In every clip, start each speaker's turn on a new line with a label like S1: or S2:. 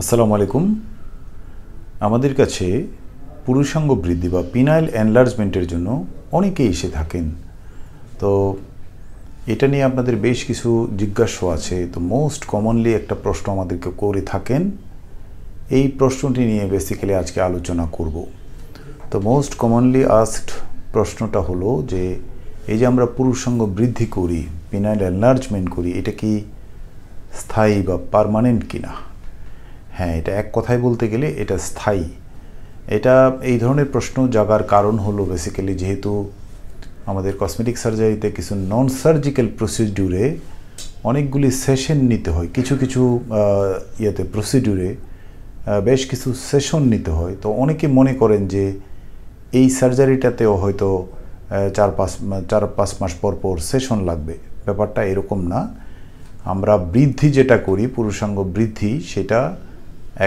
S1: আসসালামু আলাইকুম। আমাদের কাছে পুরুষাঙ্গ বৃদ্ধি বা পিনাইল এনলার্জমেন্টের জন্য অনেকেই এসে থাকেন। তো এটা নিয়ে আপনাদের বেশ কিছু জিজ্ঞাসা আছে। তো মোস্ট কমনলি একটা প্রশ্ন আমাদেরকে করে থাকেন। এই প্রশ্নটি নিয়ে বেসিক্যালি আজকে আলোচনা করব। তো মোস্ট কমনলি আস্কড প্রশ্নটা হলো যে, এই যে আমরা পুরুষাঙ্গ বৃদ্ধি করি পিনাইল এনলার্জমেন্ট করি, এটা কি স্থায়ী বা পারমানেন্ট কিনা? হ্যাঁ এটা এক কথায় বলতে গেলে এটা স্থায়ী। এটা এই ধরনের প্রশ্ন জাগার কারণ হলো বেসিক্যালি যেহেতু আমাদের কসমেটিক সার্জারিতে কিছু নন সার্জিক্যাল প্রসিডিউরে অনেকগুলি সেশন নিতে হয়। কিছু কিছু ইয়েতে প্রসিডিউরে বেশ কিছু সেশন নিতে হয়। তো অনেকে মনে করেন যে এই সার্জারিটাতেও হয়তো চার পাঁচ চার পাঁচ মাস পর পর সেশন লাগবে। ব্যাপারটা এরকম না। আমরা বৃদ্ধি যেটা করি, পুরুষাঙ্গ বৃদ্ধি, সেটা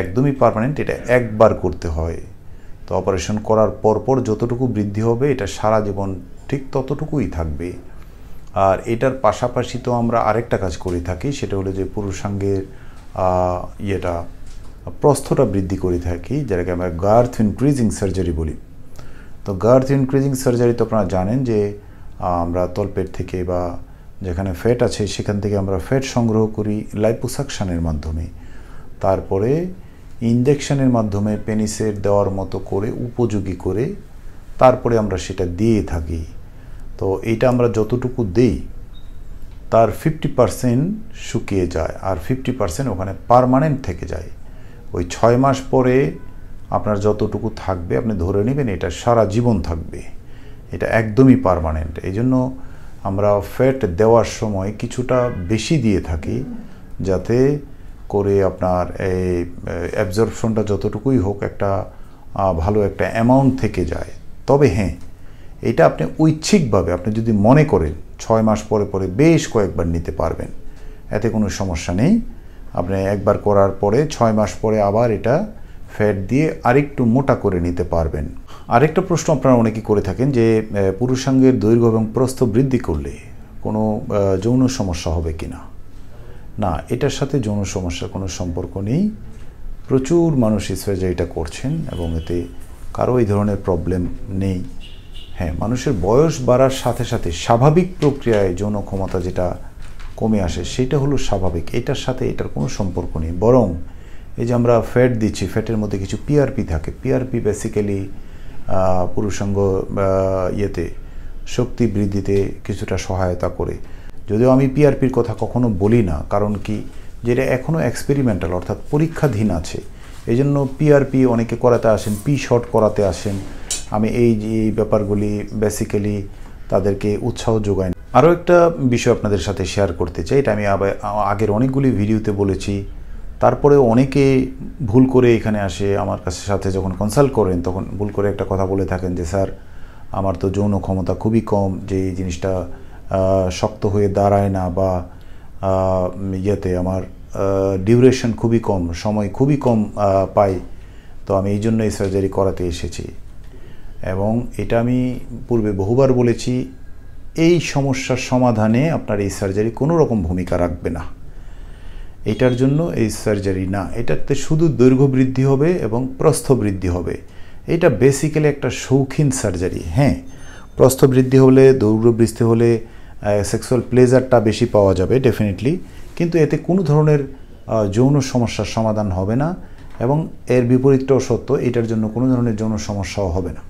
S1: একদমই পারমানেন্ট এটা একবার করতে হয়। তো অপারেশন করার পরপর যতটুকু বৃদ্ধি হবে, এটা সারা জীবন ঠিক ততটুকুই থাকবে। আর এটার পাশাপাশি তো আমরা আরেকটা কাজ করে থাকি, সেটা হলো যে পুরুষাঙ্গের ইয়েটা, প্রস্থটা বৃদ্ধি করে থাকি, যেটাকে আমরা গার্থ ইনক্রিজিং সার্জারি বলি। তো গার্থ ইনক্রিজিং সার্জারি তো আপনারা জানেন যে আমরা তলপেট থেকে বা যেখানে ফ্যাট আছে, সেখান থেকে আমরা ফ্যাট সংগ্রহ করি লাইপোসাকশানের মাধ্যমে। তারপরে ইঞ্জেকশনের মাধ্যমে পেনিসের দেওয়ার মতো করে উপযোগী করে তারপরে আমরা সেটা দিয়ে থাকি। তো এটা আমরা যতটুকু দেই, তার ফিফটি পারসেন্ট শুকিয়ে যায় আর ফিফটি পারসেন্ট ওখানে পারমানেন্ট থেকে যায়। ওই ছয় মাস পরে আপনার যতটুকু থাকবে, আপনি ধরে নেবেন এটা সারা জীবন থাকবে। এটা একদমই পারমানেন্ট এই জন্য আমরা ফ্যাট দেওয়ার সময় কিছুটা বেশি দিয়ে থাকি যাতে করে আপনার এই অ্যাবজর্পশনটা যতটুকুই হোক একটা ভালো একটা অ্যামাউন্ট থেকে যায়। তবে হ্যাঁ এটা আপনি ঐচ্ছিকভাবে আপনি যদি মনে করেন, ছয় মাস পরে পরে বেশ কয়েকবার নিতে পারবেন। এতে কোনো সমস্যা নেই। আপনি একবার করার পরে ছয় মাস পরে আবার এটা ফ্যাট দিয়ে আরেকটু মোটা করে নিতে পারবেন। আরেকটা প্রশ্ন আপনারা অনেকেই করে থাকেন যে পুরুষাঙ্গের দৈর্ঘ্য এবং প্রস্থ বৃদ্ধি করলে কোনো যৌন সমস্যা হবে কি না না, এটার সাথে যৌন সমস্যার কোনো সম্পর্ক নেই। প্রচুর মানুষ এই এটা করছেন এবং এতে কারও এই ধরনের প্রবলেম নেই। হ্যাঁ মানুষের বয়স বাড়ার সাথে সাথে স্বাভাবিক প্রক্রিয়ায় যৌন ক্ষমতা যেটা কমে আসে, সেটা হলো স্বাভাবিক। এটার সাথে এটার কোনো সম্পর্ক নেই। বরং এই যে আমরা ফ্যাট দিচ্ছি ফ্যাটের মধ্যে কিছু পিআরপি থাকে। পিআরপি বেসিক্যালি পুরুষাঙ্গ ইয়েতে শক্তি বৃদ্ধিতে কিছুটা সহায়তা করে। যদিও আমি পিআরপির কথা কখনো বলি না, কারণ কি, যেটা এখনও এক্সপেরিমেন্টাল অর্থাৎ পরীক্ষাধীন আছে। এই জন্য পিআরপি অনেকে করাতে আসেন পি শট করাতে আসেন। আমি এই যে এই ব্যাপারগুলি বেসিক্যালি তাদেরকে উৎসাহ যোগাই। আরও একটা বিষয় আপনাদের সাথে শেয়ার করতে চাই, এটা আমি আগের অনেকগুলি ভিডিওতে বলেছি। তারপরেও অনেকে ভুল করে এখানে আসে, আমার কাছে সাথে যখন কনসাল্ট করেন, তখন ভুল করে একটা কথা বলে থাকেন যে, স্যার, আমার তো যৌন ক্ষমতা খুবই কম, যে এই জিনিসটা শক্ত হয়ে দাঁড়ায় না বা ইয়েতে আমার ডিউরেশন খুবই কম, সময় খুবই কম পাই। তো আমি এই জন্য এই সার্জারি করাতে এসেছি। এবং এটা আমি পূর্বে বহুবার বলেছি, এই সমস্যার সমাধানে আপনার এই সার্জারি কোনো রকম ভূমিকা রাখবে না। এটার জন্য এই সার্জারি না। এটাতে শুধু দৈর্ঘ্য বৃদ্ধি হবে এবং প্রস্থ বৃদ্ধি হবে। এটা বেসিক্যালি একটা শৌখিন সার্জারি হ্যাঁ। প্রস্থ বৃদ্ধি হলে, দৈর্ঘ্য বৃদ্ধি হলে সেক্সুয়াল প্লেজারটা বেশি পাওয়া যাবে ডেফিনেটলি কিন্তু এতে কোনো ধরনের যৌন সমস্যার সমাধান হবে না এবং এর বিপরীতটাও সত্য, এটার জন্য কোনো ধরনের যৌন সমস্যাও হবে না।